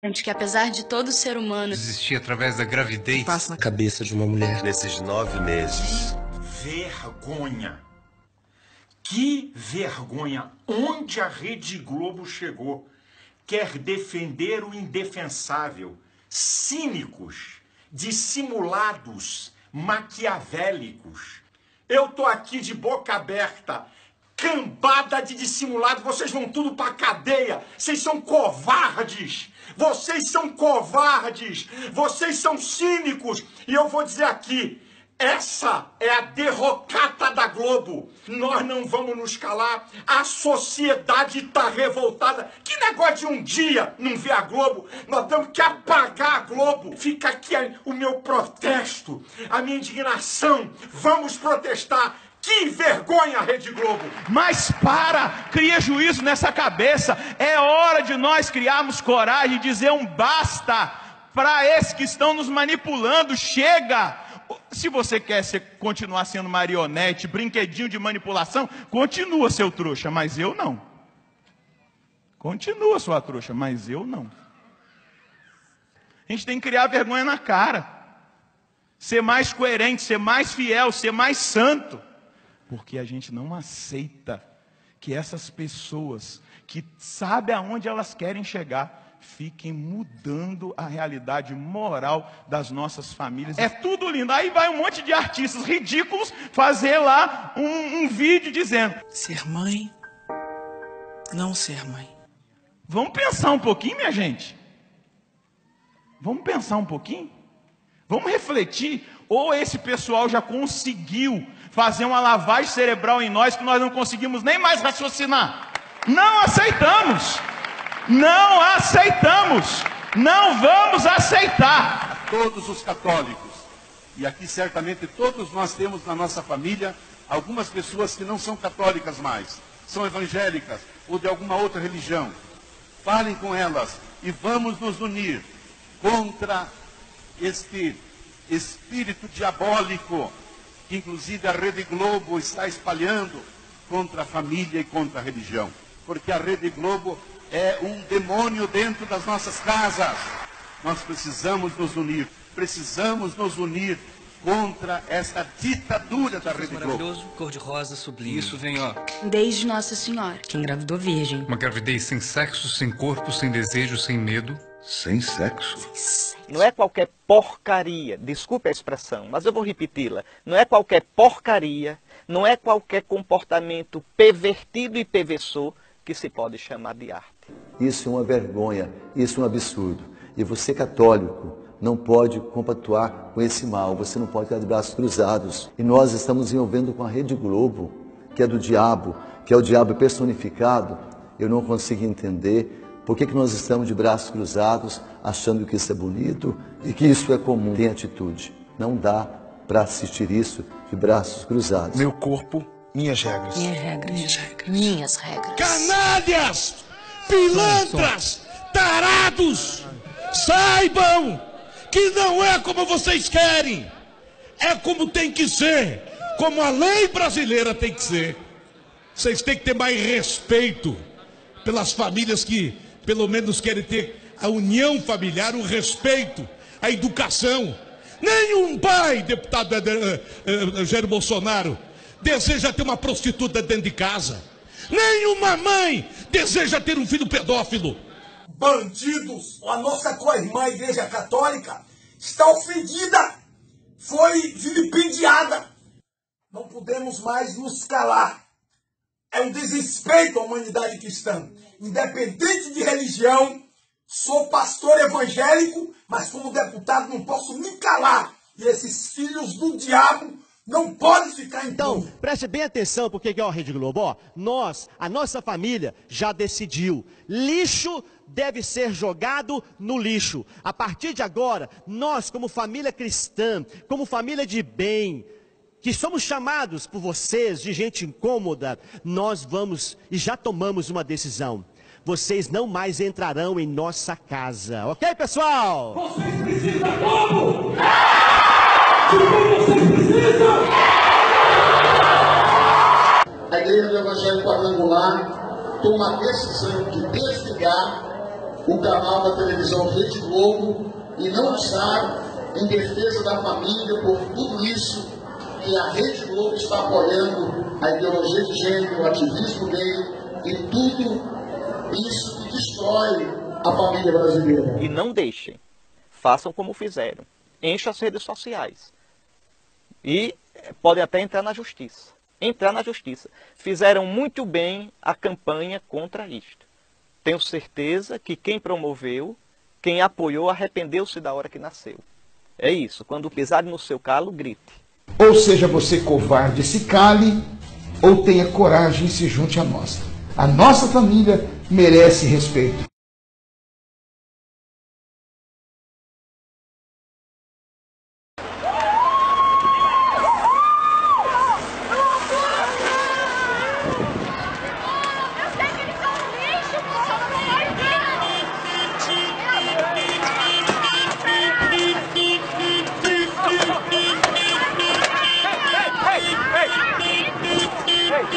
que apesar de todo ser humano existir através da gravidez passa na cabeça de uma mulher nesses nove meses. Vergonha! Que vergonha! Onde a Rede Globo chegou? Quer defender o indefensável. Cínicos, dissimulados, maquiavélicos. Eu tô aqui de boca aberta cambada de dissimulado, vocês vão tudo pra cadeia. Vocês são covardes. Vocês são covardes. Vocês são cínicos. E eu vou dizer aqui, essa é a derrocata da Globo. Nós não vamos nos calar. A sociedade está revoltada. Que negócio de um dia não ver a Globo? Nós temos que apagar a Globo. Fica aqui o meu protesto, a minha indignação. Vamos protestar. Que vergonha, Rede Globo! Mas para, cria juízo nessa cabeça. É hora de nós criarmos coragem e dizer um basta para esses que estão nos manipulando. Chega! Se você quer ser, continuar sendo marionete, brinquedinho de manipulação, continua, seu trouxa, mas eu não. Continua, sua trouxa, mas eu não. A gente tem que criar vergonha na cara. Ser mais coerente, ser mais fiel, ser mais santo porque a gente não aceita que essas pessoas que sabem aonde elas querem chegar fiquem mudando a realidade moral das nossas famílias. É tudo lindo. Aí vai um monte de artistas ridículos fazer lá um, um vídeo dizendo: ser mãe, não ser mãe. Vamos pensar um pouquinho, minha gente. Vamos pensar um pouquinho. Vamos refletir. Ou esse pessoal já conseguiu fazer uma lavagem cerebral em nós que nós não conseguimos nem mais raciocinar. Não aceitamos. Não aceitamos. Não vamos aceitar. Todos os católicos, e aqui certamente todos nós temos na nossa família algumas pessoas que não são católicas mais, são evangélicas ou de alguma outra religião. Falem com elas e vamos nos unir contra este espírito diabólico que inclusive a Rede Globo está espalhando contra a família e contra a religião. Porque a Rede Globo é um demônio dentro das nossas casas. Nós precisamos nos unir, precisamos nos unir contra essa ditadura da Rede Globo. Maravilhoso, cor-de-rosa, sublime. Isso vem, ó. Desde Nossa Senhora. Que engravidou virgem. Uma gravidez sem sexo, sem corpo, sem desejo, sem medo. Sem sexo. Sem sexo. Não é qualquer porcaria, desculpe a expressão, mas eu vou repeti-la. Não é qualquer porcaria, não é qualquer comportamento pervertido e perversor que se pode chamar de arte. Isso é uma vergonha, isso é um absurdo. E você, católico, não pode compactuar com esse mal, você não pode ficar de braços cruzados. E nós estamos envolvendo com a Rede Globo, que é do diabo, que é o diabo personificado. Eu não consigo entender por que, que nós estamos de braços cruzados, achando que isso é bonito e que isso é comum? Tem atitude. Não dá para assistir isso de braços cruzados. Meu corpo, minhas regras. Minhas regras. Minhas regras. Minhas regras. Canalhas! Pilantras! Tarados! Saibam que não é como vocês querem. É como tem que ser. Como a lei brasileira tem que ser. Vocês têm que ter mais respeito pelas famílias que pelo menos querem ter a união familiar, o respeito, a educação. Nenhum pai, deputado uh, uh, Jair Bolsonaro, deseja ter uma prostituta dentro de casa. Nenhuma mãe deseja ter um filho pedófilo. Bandidos! A nossa co-irmã, a Igreja Católica, está ofendida, foi vilipendiada. Não podemos mais nos calar. É um desrespeito à humanidade cristã independente de religião, sou pastor evangélico, mas como deputado não posso me calar. E esses filhos do diabo não podem ficar em Então, preste bem atenção, porque aqui, ó, Rede Globo, ó, nós, a nossa família já decidiu. Lixo deve ser jogado no lixo. A partir de agora, nós, como família cristã, como família de bem, que somos chamados por vocês de gente incômoda, nós vamos e já tomamos uma decisão. Vocês não mais entrarão em nossa casa. Ok, pessoal? Vocês precisam como? Como vocês precisam? A Igreja do Evangelho Quadrangular toma a decisão de desligar o canal da televisão Rede Globo e não usar em defesa da família por tudo isso que a Rede Globo está apoiando a ideologia de gênero, o ativismo gay e tudo isso que destrói a família brasileira. E não deixem. Façam como fizeram. Enchem as redes sociais. E eh, podem até entrar na justiça. Entrar na justiça. Fizeram muito bem a campanha contra isto. Tenho certeza que quem promoveu, quem apoiou, arrependeu-se da hora que nasceu. É isso. Quando pisarem no seu calo, grite. Ou seja você covarde, se cale, ou tenha coragem e se junte a nós. A nossa família merece respeito.